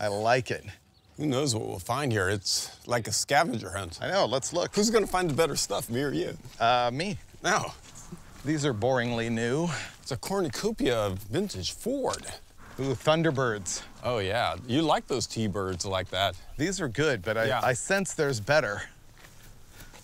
I like it. Who knows what we'll find here? It's like a scavenger hunt. I know, let's look. Who's gonna find the better stuff, me or you? Uh, me. No. These are boringly new. It's a cornucopia of vintage Ford. Ooh, Thunderbirds. Oh yeah, you like those T-birds like that. These are good, but I, Yeah. I sense there's better.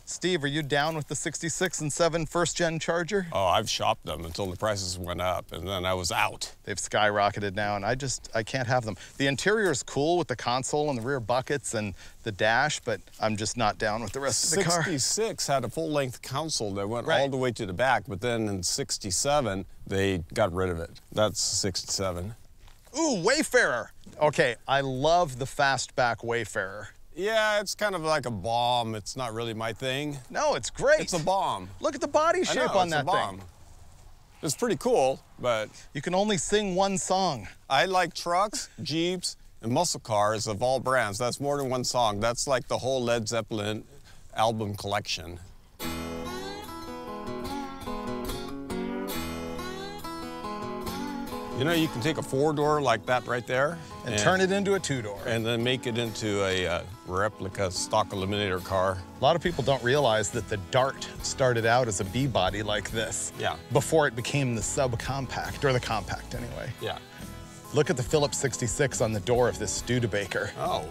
Steve, are you down with the 66 and 7 first gen Charger? Oh, I've shopped them until the prices went up, and then I was out. They've skyrocketed now, and I just, I can't have them. The interior is cool with the console and the rear buckets and the dash, but I'm just not down with the rest of the car. 66 had a full-length console that went Right. all the way to the back, but then in 67, they got rid of it. That's 67. Ooh, Wayfarer. Okay, I love the fastback Wayfarer. Yeah, it's kind of like a bomb. It's not really my thing. No, it's great. It's a bomb. Look at the body shape know, on that thing. It's pretty cool, but You can only sing one song. I like trucks, Jeeps, and muscle cars of all brands. That's more than one song. That's like the whole Led Zeppelin album collection. You know, you can take a four-door like that right there And turn it into a two-door. and then make it into a uh, replica stock eliminator car. A lot of people don't realize that the Dart started out as a B body like this. Yeah. Before it became the subcompact, or the compact anyway. Yeah. Look at the Phillips 66 on the door of this Studebaker. Oh,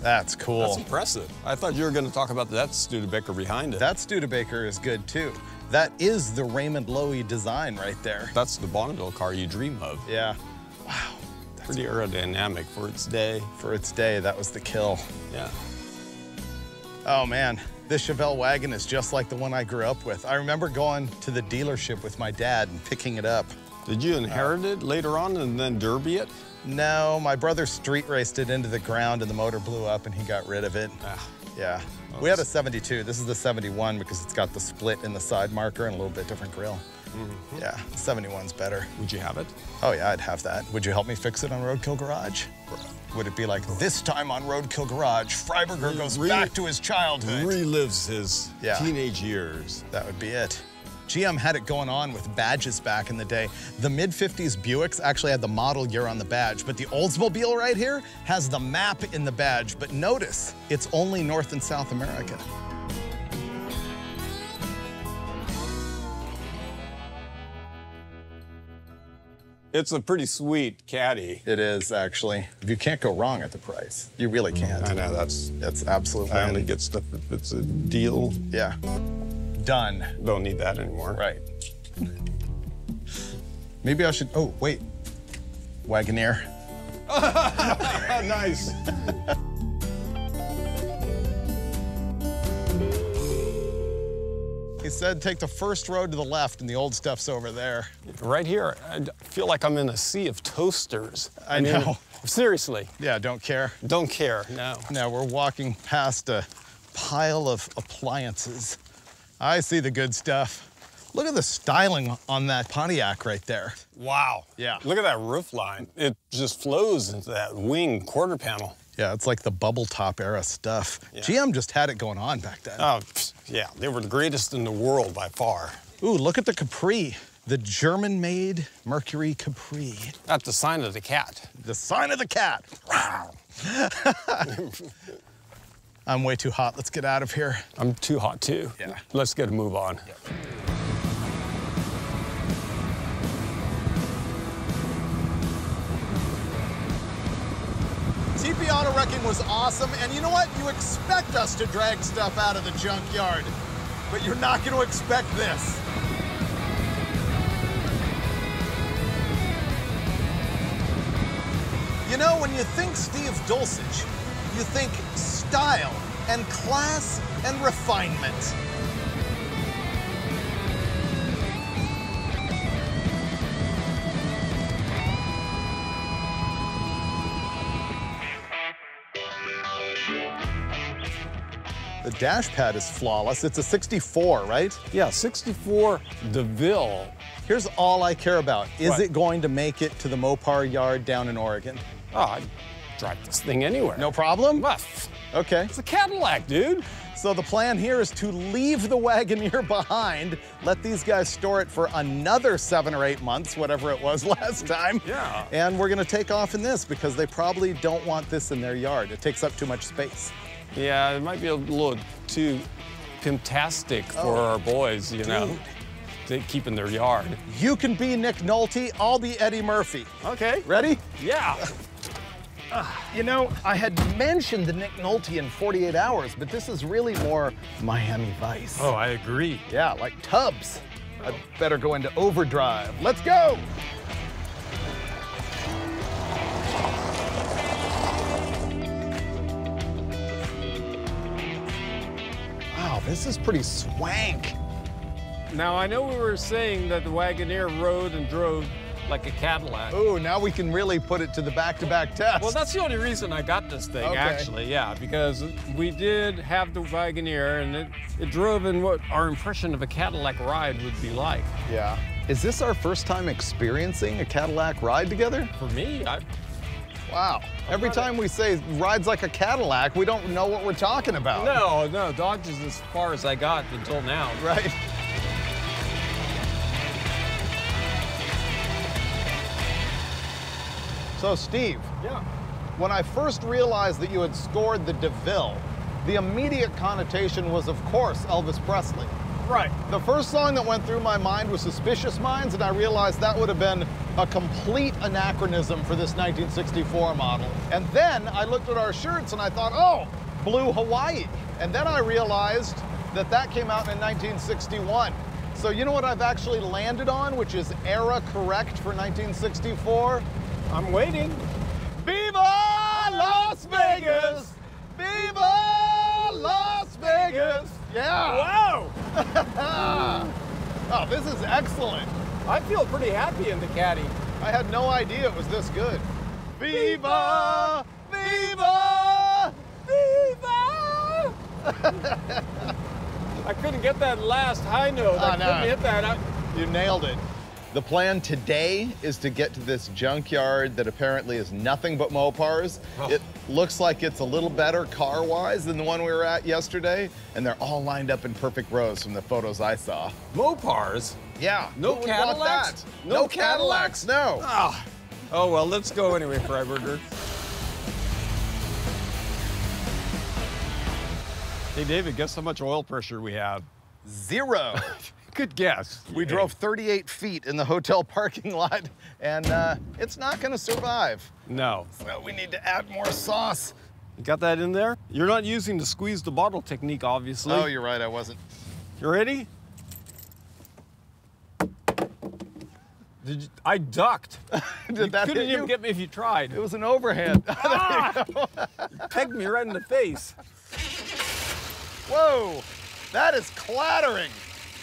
That's cool. that's impressive. I thought you were going to talk about that Studebaker behind it. that Studebaker is good too. That is the Raymond Loewy design right there. That's the Bonneville car you dream of. Yeah. Pretty aerodynamic for its day. For its day, that was the kill. Yeah. Oh man, this Chevelle wagon is just like the one I grew up with. I remember going to the dealership with my dad and picking it up. Did you inherit it later on and then derby it? No, my brother street raced it into the ground and the motor blew up and he got rid of it. Ah, Yeah. We had a 72. This is the 71 because it's got the split in the side marker and a little bit different grill. Mm-hmm. Yeah, 71's better. would you have it? Oh yeah, I'd have that. Would you help me fix it on Roadkill Garage? Would it be like this time on Roadkill Garage, Freiburger goes Re- back to his childhood? Relives his Yeah. teenage years. That would be it. GM had it going on with badges back in the day. The mid 50s Buicks actually had the model year on the badge, but the Oldsmobile right here has the map in the badge. But notice, it's only North and South America. It's a pretty sweet caddy. It is actually. You can't go wrong at the price. You really mm, can't. I know that's. That's absolutely. I only get stuff if it's a deal. Yeah. Done. Don't need that anymore. Right. Maybe I should. Oh, wait. Wagoneer. Nice. He said take the first road to the left and the old stuff's over there. right here, feel like I'm in a sea of toasters. I know. Seriously, Yeah, don't care. don't care. No. Now we're walking past a pile of appliances. I see the good stuff. Look at the styling on that Pontiac right there. Wow. Yeah. Look at that roof line. It just flows into that wing quarter panel. Yeah, it's like the bubble top era stuff. Yeah. GM just had it going on back then. Oh, yeah, they were the greatest in the world by far. Ooh, look at the Capri, the German-made Mercury Capri. That's the sign of the cat. The sign of the cat. I'm way too hot. Let's get out of here. I'm too hot too. Yeah. Let's get a move on. TP Auto Wrecking was awesome, and you know what? You expect us to drag stuff out of the junkyard, but you're not going to expect this. You know, when you think Steve Dulcich, you think style and class and refinement. The dash pad is flawless. It's a 64, right? Yeah, 64 DeVille. Here's all I care about. Is What? it going to make it to the Mopar yard down in Oregon? Oh, I drive this thing anywhere. No problem? Well, Okay. It's a Cadillac, dude. So the plan here is to leave the Wagoneer behind, let these guys store it for another seven or eight months, whatever it was last time. Yeah. And we're gonna take off in this because they probably don't want this in their yard. It takes up too much space. Yeah, it might be a little too pimptastic oh. for Oh, our boys, you know, to keep in their yard. You can be Nick Nolte, I'll be Eddie Murphy. Okay. Ready? Yeah. You know, I had mentioned the Nick Nolte in 48 hours, but this is really more Miami Vice. Oh, I agree. Yeah, like Tubbs. I better go into overdrive. Let's go! Wow, this is pretty swank. Now, I know we were saying that the Wagoneer rode and drove like a Cadillac. Ooh, now we can really put it to the back-to-back test. Well, that's the only reason I got this thing, Okay. actually, yeah, because we did have the Wagoneer and it, it drove in what our impression of a Cadillac ride would be like. yeah. Is this our first time experiencing a Cadillac ride together? For me, I, Wow. Every time we say rides like a Cadillac, we don't know what we're talking about. no, no, Dodge is as far as I got until now. Right. So, Steve, Yeah. when I first realized that you had scored the DeVille, the immediate connotation was, of course, Elvis Presley. Right. The first song that went through my mind was Suspicious Minds, and I realized that would have been a complete anachronism for this 1964 model. And then I looked at our shirts and I thought, oh, Blue Hawaii. And then I realized that that came out in 1961. So you know what I've actually landed on, which is era correct for 1964? I'm waiting. Viva Las Vegas! Viva Las Vegas! Yeah! Wow! Oh, this is excellent. I feel pretty happy in the caddy. I had no idea it was this good. Viva! Viva! Viva! I couldn't get that last high note. Oh, I no. couldn't hit that. I, You nailed it. The plan today is to get to this junkyard that apparently is nothing but Mopars. Oh. It looks like it's a little better car-wise than the one we were at yesterday, and they're all lined up in perfect rows from the photos I saw. Mopars? Yeah. No who would want Cadillacs? that? No No Cadillacs, no. Ah. Oh, well, let's go anyway, Freiburger. Hey, David, guess how much oil pressure we have? Zero. Good guess. We Hey. drove 38 feet in the hotel parking lot, and uh, it's not going to survive. No. So we need to add more sauce. You got that in there? You're not using the squeeze the bottle technique, obviously. Oh, you're right. I wasn't. You ready? Did you, I ducked. Did you that couldn't even you? get me if you tried. It was an overhand. Pegged me right in the face. Whoa, that is clattering.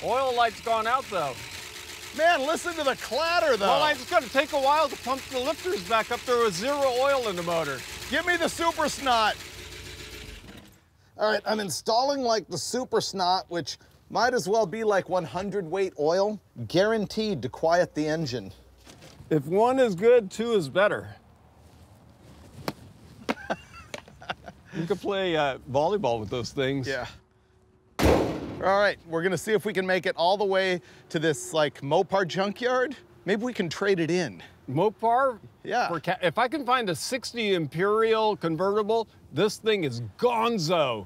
Oil light's gone out though. Man, listen to the clatter though. Well, it's gonna take a while to pump the lifters back up there with zero oil in the motor. Give me the super snot. All right, I'm installing like the super snot, which might as well be like 100 weight oil, guaranteed to quiet the engine. If one is good, two is better. you could play uh, volleyball with those things. Yeah. All right, we're gonna see if we can make it all the way to this like Mopar junkyard. Maybe we can trade it in. Mopar? Yeah. if I can find a 60 Imperial convertible, this thing is gonzo.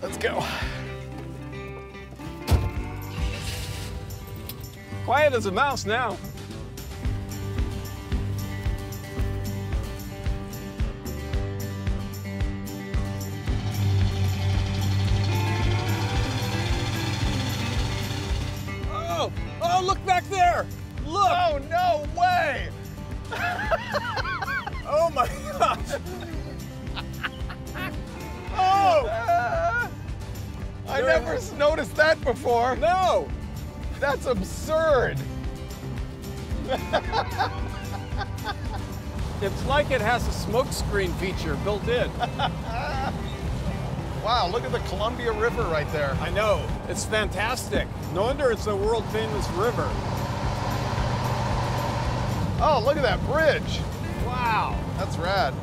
Let's go. Quiet as a mouse now. Look back there. Look. Oh, no way! Oh my gosh. oh, I never noticed that before. no. That's absurd. It's like it has a smoke screen feature built in. Wow, look at the Columbia River right there. I know. It's fantastic. No wonder it's a world famous river. Oh, look at that bridge. Wow, that's rad.